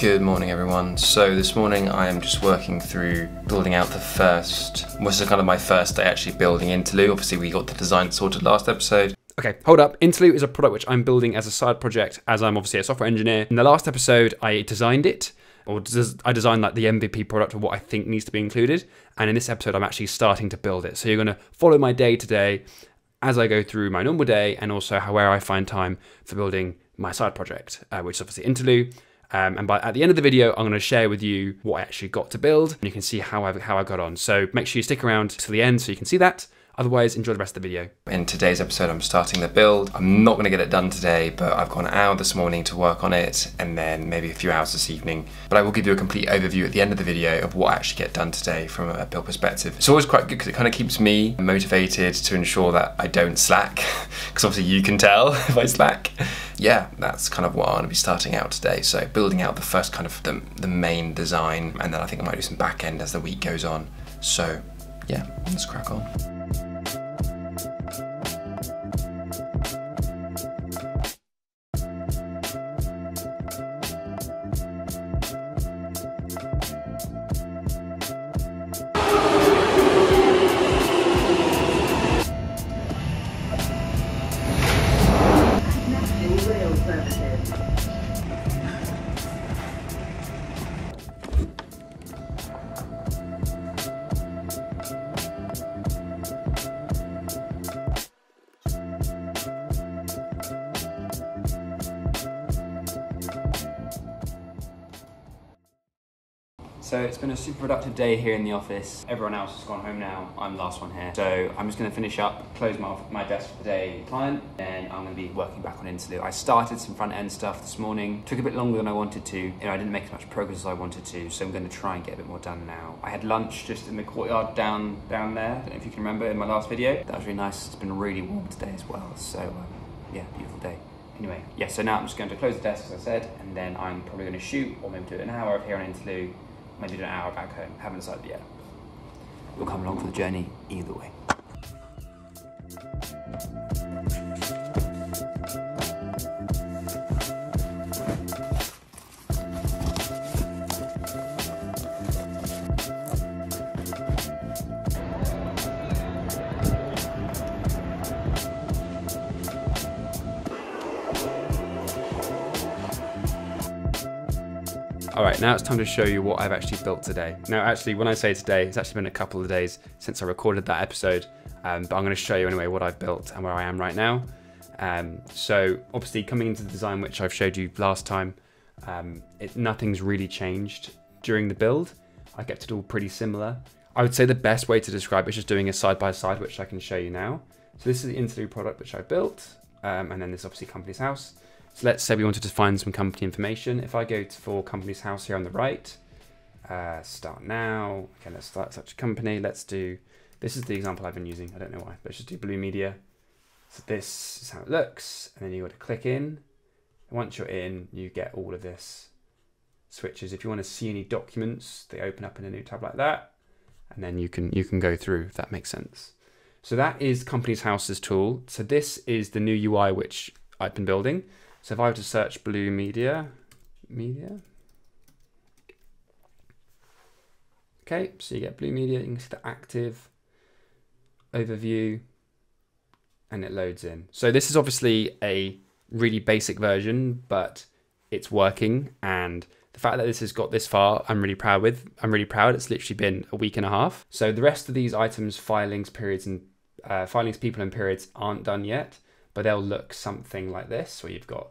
Good morning, everyone. So this morning I am just working through building out the first. This is kind of my first day actually building Interlu. Obviously, we got the design sorted last episode. Okay, hold up. Interlu is a product which I'm building as a side project, as I'm obviously a software engineer. In the last episode, I designed it, or I designed like the MVP product of what I think needs to be included. And in this episode, I'm actually starting to build it. So you're going to follow my day today as I go through my normal day, and also how where I find time for building my side project, uh, which is obviously Interlu. Um, and by at the end of the video, I'm going to share with you what I actually got to build, and you can see how I how I got on. So make sure you stick around to the end so you can see that. Otherwise, enjoy the rest of the video. In today's episode, I'm starting the build. I'm not going to get it done today, but I've got an hour this morning to work on it, and then maybe a few hours this evening. But I will give you a complete overview at the end of the video of what I actually get done today from a build perspective. It's always quite good because it kind of keeps me motivated to ensure that I don't slack, because obviously you can tell if I slack. Yeah, that's kind of what I'm to be starting out today. So building out the first kind of the, the main design, and then I think I might do some back end as the week goes on. So yeah, let's crack on. those services. So it's been a super productive day here in the office. Everyone else has gone home now. I'm the last one here. So I'm just going to finish up, close my, my desk for the day, client, and I'm going to be working back on Interlu. I started some front end stuff this morning. Took a bit longer than I wanted to. You know, I didn't make as much progress as I wanted to. So I'm going to try and get a bit more done now. I had lunch just in the courtyard down down there. I don't know if you can remember in my last video. That was really nice. It's been really warm today as well. So um, yeah, beautiful day. Anyway, yeah, so now I'm just going to close the desk, as I said, and then I'm probably going to shoot, or maybe do an hour of here on Interlu, maybe an hour back home. Haven't decided yet. You'll come along for the journey either way. All right, now it's time to show you what I've actually built today. Now, actually, when I say today, it's actually been a couple of days since I recorded that episode, um, but I'm going to show you anyway what I've built and where I am right now. Um, so, obviously, coming into the design which I've showed you last time, um, it, nothing's really changed during the build. I kept it all pretty similar. I would say the best way to describe it is just doing a side by side, which I can show you now. So, this is the Interlu product which I built, um, and then this obviously Companies House. So let's say we wanted to find some company information. If I go to for Companies House here on the right, uh, start now. Okay, let's start such a company. Let's do, this is the example I've been using. I don't know why, let's just do Blue Media. So this is how it looks. And then you got to click in. And once you're in, you get all of this switches. If you want to see any documents, they open up in a new tab like that. And then you can, you can go through, if that makes sense. So that is Companies House's tool. So this is the new UI which I've been building. So if I were to search blue media, media. Okay, so you get blue media, you can see the active overview and it loads in. So this is obviously a really basic version, but it's working. And the fact that this has got this far, I'm really proud with. I'm really proud. It's literally been a week and a half. So the rest of these items, filings, periods, and uh, filings, people, and periods aren't done yet but they'll look something like this, where you've got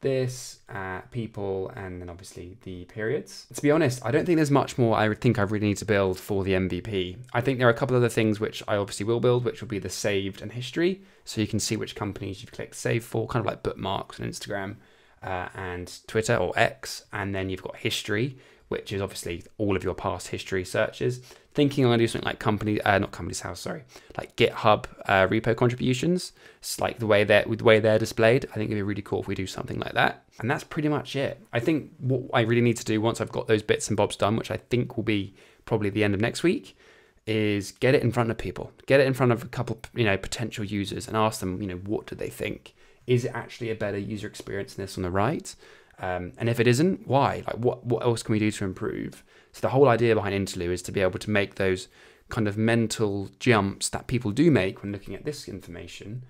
this, uh, people, and then obviously the periods. To be honest, I don't think there's much more I would think I really need to build for the MVP. I think there are a couple other things which I obviously will build, which will be the saved and history, so you can see which companies you've clicked save for, kind of like bookmarks on Instagram uh, and Twitter or X, and then you've got history, which is obviously all of your past history searches. Thinking I'm gonna do something like company, uh, not Companies House, sorry, like GitHub uh, repo contributions. It's like the way they're with the way they're displayed. I think it'd be really cool if we do something like that. And that's pretty much it. I think what I really need to do once I've got those bits and bobs done, which I think will be probably the end of next week, is get it in front of people, get it in front of a couple, you know, potential users, and ask them, you know, what do they think? Is it actually a better user experience than this on the right? Um, and if it isn't, why? Like, what what else can we do to improve? So the whole idea behind Interlu is to be able to make those kind of mental jumps that people do make when looking at this information,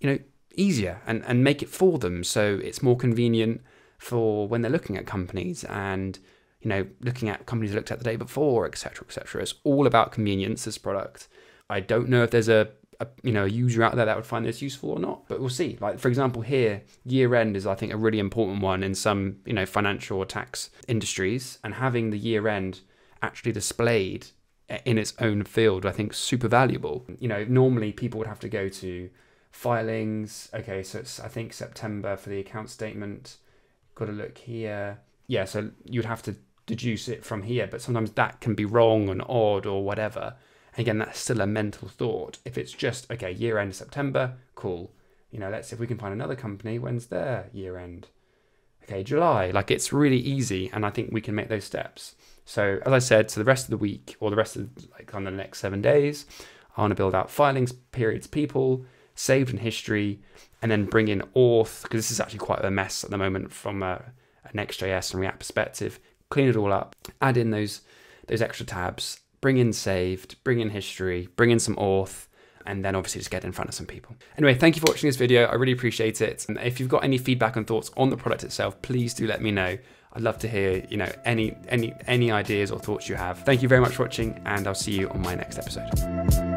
you know, easier and, and make it for them so it's more convenient for when they're looking at companies and you know looking at companies looked at the day before etc etc it's all about convenience this product i don't know if there's a, a, you know a user out there that would find this useful or not but we'll see like for example here year end is i think a really important one in some you know financial or tax industries and having the year end actually displayed in its own field i think super valuable you know normally people would have to go to filings okay so it's i think september for the account statement got to look here. Yeah, so you'd have to deduce it from here, but sometimes that can be wrong and odd or whatever. Again, that's still a mental thought. If it's just, okay, year end September, cool. You know, let's see if we can find another company. When's their year end? Okay, July. Like it's really easy, and I think we can make those steps. So, as I said, so the rest of the week or the rest of like on the next seven days, I want to build out filings, periods, people, saved in history, and then bring in auth because this is actually quite a mess at the moment from a, a Next.js and React perspective. Clean it all up, add in those those extra tabs, bring in saved, bring in history, bring in some auth, and then obviously just get in front of some people. Anyway, thank you for watching this video. I really appreciate it. And if you've got any feedback and thoughts on the product itself, please do let me know. I'd love to hear, you know, any any any ideas or thoughts you have. Thank you very much for watching, and I'll see you on my next episode.